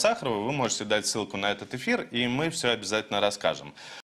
Сахарова, вы можете дать ссылку на этот эфир, и мы все обязательно расскажем.